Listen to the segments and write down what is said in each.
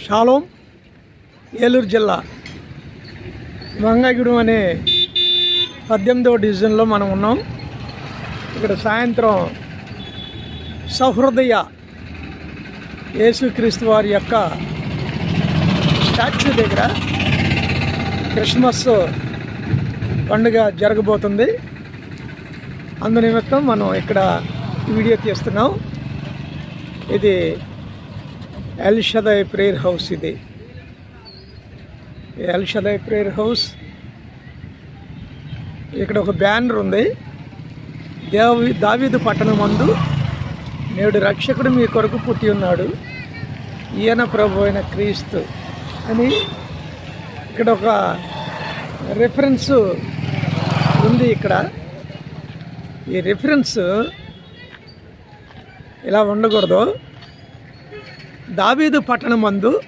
Shalom Eluru జిల్లా. మంగళగూడెం అనే పద్దెనిమిదవ డివిజన్లో మనం ఉన్నాం. ఇక్కడ సాయంత్రం సహృదయ యేసుక్రీస్తు వారి యొక్క స్టాచ్యూ దగ్గర క్రిస్మస్ పండుగ జరగబోతుంది. అందు నిమిత్తం మనం ఇక్కడ వీడియో తీస్తున్నాం. ఇది ఎల్షదయ్ ప్రేయర్ హౌస్ ఇది ఎల్షదయ్ ప్రేయర్ హౌస్ ఇక్కడ ఒక బ్యానర్ ఉంది దేవి దావీదు పట్టణం అందు నేడు రక్షకుడు మీ కొరకు పుట్టి ఉన్నాడు ఈయన ప్రభు అయిన క్రీస్తు అని ఇక్కడ ఒక రిఫరెన్స్ ఉంది ఇక్కడ ఈ రిఫరెన్స్ ఇలా ఉండకూడదు దావీదు పట్టణం మందు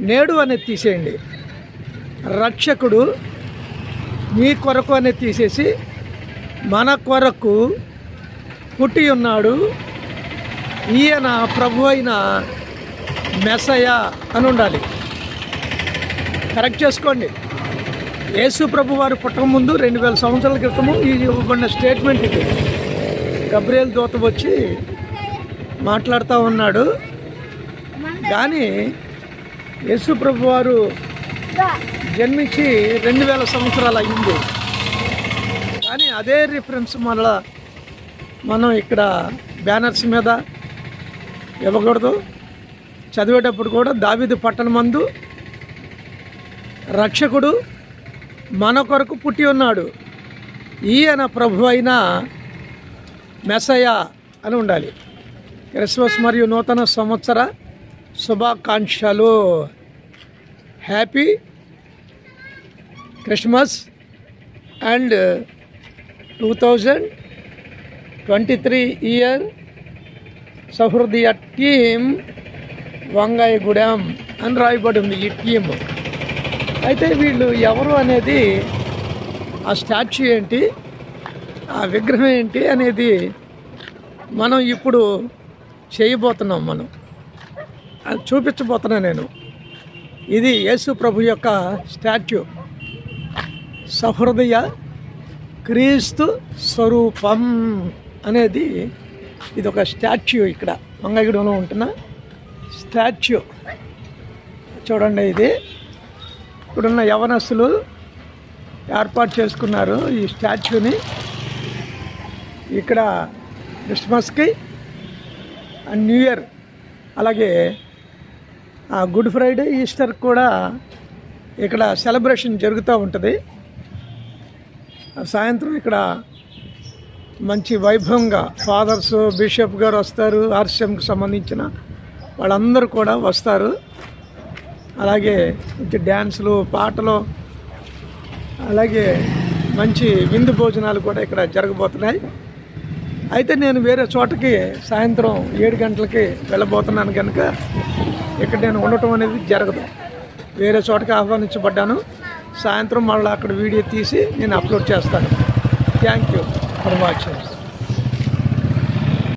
నేడు అనేది తీసేయండి. రక్షకుడు మీ కొరకు అనేది తీసేసి మన కొరకు పుట్టి ఉన్నాడు. ఈయన ప్రభు అయిన మెసయ అని ఉండాలి. కరెక్ట్ చేసుకోండి. యేసు ప్రభు వారు పుట్టక ముందు రెండు వేల సంవత్సరాల క్రితము ఈ ఇవ్వబడిన స్టేట్మెంట్ ఇది. గబ్రియల్ దూత వచ్చి మాట్లాడుతూ ఉన్నాడు. కానీ యేసు ప్రభు వారు జన్మించి రెండు వేల సంవత్సరాలు అయ్యింది. కానీ అదే రిఫరెన్స్ మళ్ళా మనం ఇక్కడ బ్యానర్స్ మీద ఇవ్వకూడదు. చదివేటప్పుడు కూడా దావిది పట్టణ మందు రక్షకుడు మన కొరకు పుట్టి ఉన్నాడు. ఈయన ప్రభు అయిన మెసయ అని ఉండాలి. క్రిస్మస్ మరియు నూతన సంవత్సర శుభాకాంక్షలు. Happy Christmas and two thousand twenty three year సహృదయ team Vangayagudem అని రాయబడి ఉంది ఈ టీమ్ అయితే వీళ్ళు ఎవరు అనేది ఆ స్టాచ్యూ ఏంటి ఆ విగ్రహం ఏంటి అనేది మనం ఇప్పుడు చేయబోతున్నాం మనం. చూపించబోతున్నా నేను. ఇది యేసు ప్రభు యొక్క స్టాచ్యూ. సహృదయ క్రీస్తు స్వరూపం అనేది ఇది ఒక స్టాచ్యూ ఇక్కడ. మంగళగూడెంలో ఉంటున్న స్టాచ్యూ. చూడండి ఇది. ఇప్పుడున్న యవనస్తులు ఏర్పాటు చేసుకున్నారు ఈ స్టాచ్యూని. ఇక్కడ క్రిస్మస్కి అండ్ న్యూ ఇయర్ అలాగే గుడ్ ఫ్రైడే ఈస్టర్ కూడా ఇక్కడ సెలబ్రేషన్ జరుగుతూ ఉంటుంది. సాయంత్రం ఇక్కడ మంచి వైభవంగా ఫాదర్స్ బిషప్ గారు వస్తారు ఆర్సిఎంకి సంబంధించిన వాళ్ళందరూ కూడా వస్తారు. అలాగే మంచి డ్యాన్సులు పాటలు అలాగే మంచి విందు భోజనాలు కూడా ఇక్కడ జరగబోతున్నాయి. అయితే నేను వేరే చోటకి సాయంత్రం ఏడు గంటలకి వెళ్ళబోతున్నాను కనుక ఇక్కడ నేను ఉండటం అనేది జరగదు. వేరే చోటకి ఆహ్వానించబడ్డాను. సాయంత్రం మళ్ళీ అక్కడ వీడియో తీసి నేను అప్లోడ్ చేస్తాను. Thank you for watching